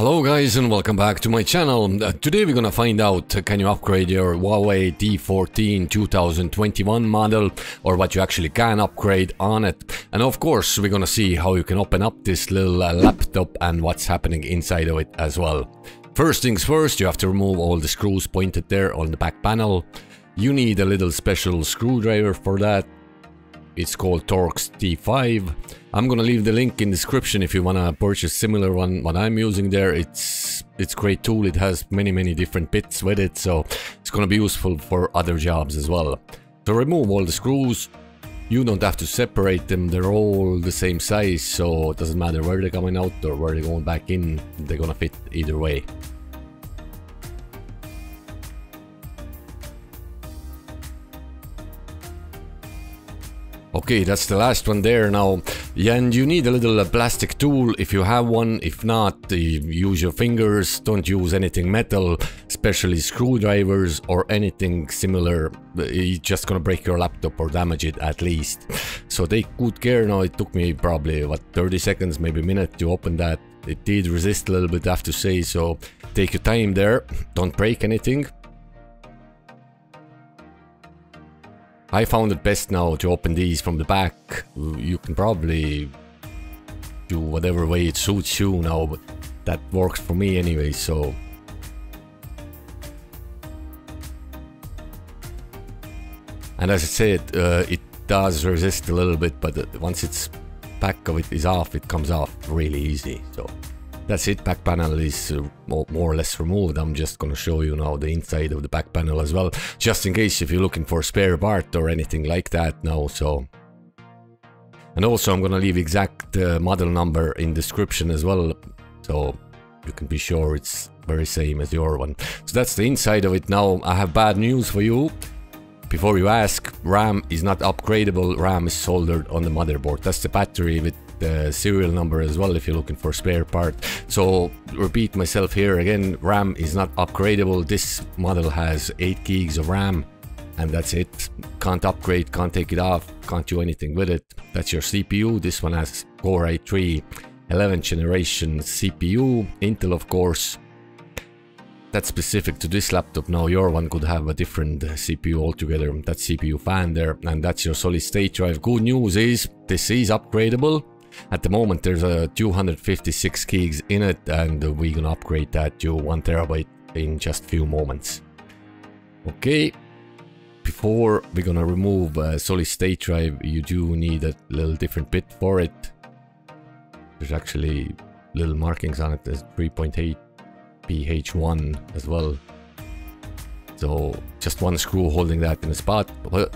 Hello guys and welcome back to my channel. Uh, today we're gonna find out uh, can you upgrade your Huawei D14 2021 model or what you actually can upgrade on it. And of course we're gonna see how you can open up this little uh, laptop and what's happening inside of it as well. First things first, you have to remove all the screws pointed there on the back panel. You need a little special screwdriver for that. It's called Torx T5. I'm gonna leave the link in description if you wanna purchase similar one what I'm using there. It's it's great tool. It has many many different bits with it, so it's gonna be useful for other jobs as well. To remove all the screws, you don't have to separate them. They're all the same size, so it doesn't matter where they're coming out or where they're going back in. They're gonna fit either way. Okay, that's the last one there now. And you need a little uh, plastic tool if you have one. If not, uh, use your fingers. Don't use anything metal, especially screwdrivers or anything similar. It's just gonna break your laptop or damage it at least. So take good care now. It took me probably, what, 30 seconds, maybe a minute to open that. It did resist a little bit, I have to say, so take your time there. Don't break anything. I found it best now to open these from the back. You can probably do whatever way it suits you now, but that works for me anyway, so... And as I said, uh, it does resist a little bit, but once its back of it is off, it comes off really easy, so... That's it, back panel is uh, more or less removed. I'm just gonna show you now the inside of the back panel as well, just in case if you're looking for a spare part or anything like that now, so... And also I'm gonna leave exact uh, model number in description as well, so you can be sure it's very same as your one. So that's the inside of it now. I have bad news for you. Before you ask, RAM is not upgradable, RAM is soldered on the motherboard. That's the battery with the serial number as well if you're looking for spare part. So repeat myself here again, RAM is not upgradable. This model has 8 gigs of RAM and that's it. Can't upgrade, can't take it off, can't do anything with it. That's your CPU. This one has Core i3 11th generation CPU, Intel of course. That's specific to this laptop now, your one could have a different CPU altogether, that CPU fan there, and that's your solid state drive. Good news is, this is upgradable, at the moment there's uh, a 256 gigs in it and we're gonna upgrade that to 1 terabyte in just few moments. Okay, before we're gonna remove a solid state drive you do need a little different bit for it. There's actually little markings on it, there's 3.8 PH1 as well. So just one screw holding that in a spot.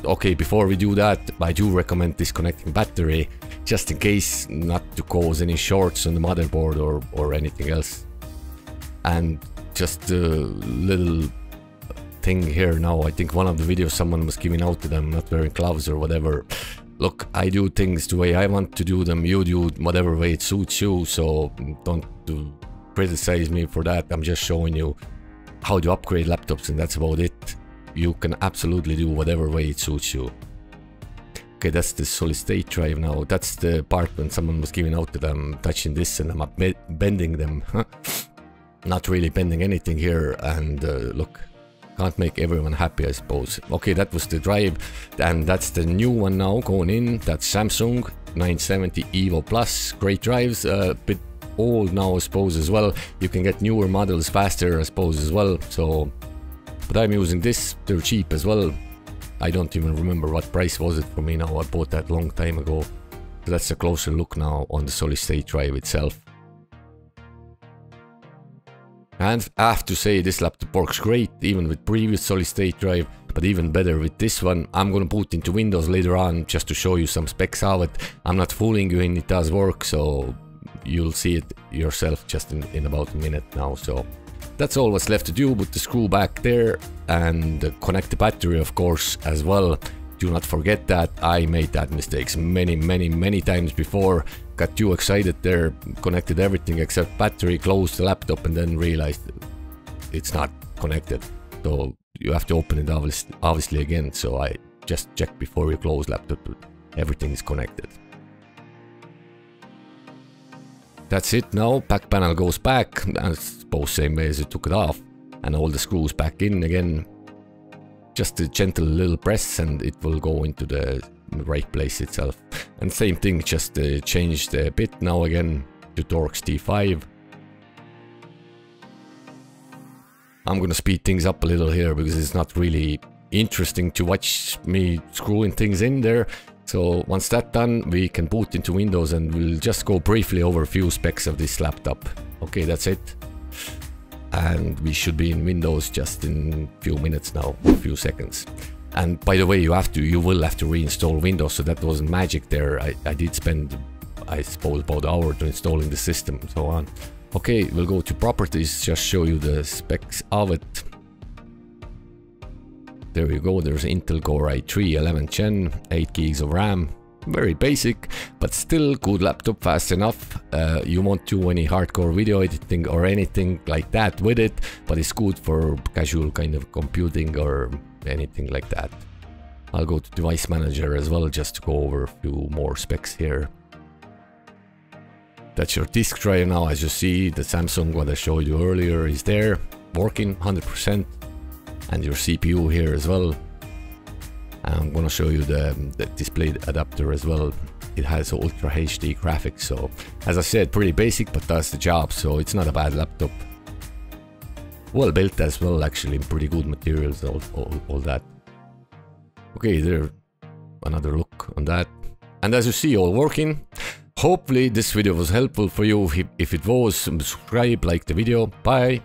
okay, before we do that, I do recommend disconnecting battery just in case not to cause any shorts on the motherboard or, or anything else. And just a little thing here now, I think one of the videos someone was giving out to them, not wearing gloves or whatever. Look, I do things the way I want to do them, you do whatever way it suits you, so don't do criticize me for that, I'm just showing you how to upgrade laptops and that's about it. You can absolutely do whatever way it suits you. Okay, that's the solid state drive now. That's the part when someone was giving out to them, touching this and I'm bending them. Not really bending anything here and uh, look, can't make everyone happy I suppose. Okay, that was the drive and that's the new one now going in. That's Samsung 970 Evo Plus. Great drives, a uh, bit old now I suppose as well. You can get newer models faster I suppose as well. So, but I'm using this, they're cheap as well. I don't even remember what price was it for me now. I bought that long time ago. That's a closer look now on the solid state drive itself. And I have to say this laptop works great even with previous solid state drive but even better with this one. I'm gonna put into Windows later on just to show you some specs of it. I'm not fooling you and it does work so you'll see it yourself just in, in about a minute now so that's all what's left to do with the screw back there and connect the battery of course as well. Do not forget that I made that mistakes many many many times before. Got too excited there, connected everything except battery, closed the laptop and then realized it's not connected. So you have to open it obviously again. So I just check before you close laptop everything is connected. That's it now. Back panel goes back. Suppose same way as you took it off. And all the screws back in again. Just a gentle little press and it will go into the right place itself. And same thing, just uh, change the bit now again to Torx T5. I'm gonna speed things up a little here because it's not really interesting to watch me screwing things in there. So once that's done, we can boot into Windows and we'll just go briefly over a few specs of this laptop. Okay, that's it. And we should be in Windows just in a few minutes now, a few seconds. And by the way, you have to, you will have to reinstall Windows, so that wasn't magic there. I, I did spend, I suppose, about an hour to installing the system and so on. Okay, we'll go to properties, just show you the specs of it. There you go, there's Intel Core i3 11th gen, 8 gigs of RAM. Very basic, but still good laptop, fast enough. Uh, you won't do any hardcore video editing or anything like that with it, but it's good for casual kind of computing or anything like that. I'll go to device manager as well just to go over a few more specs here. That's your disk drive now as you see the Samsung what I showed you earlier is there working 100% and your CPU here as well. I'm gonna show you the, the display adapter as well. It has Ultra HD graphics, so as I said, pretty basic, but does the job, so it's not a bad laptop. Well built as well, actually, pretty good materials, all, all, all that. Okay, there, another look on that. And as you see, all working. Hopefully this video was helpful for you. If it was, subscribe, like the video. Bye.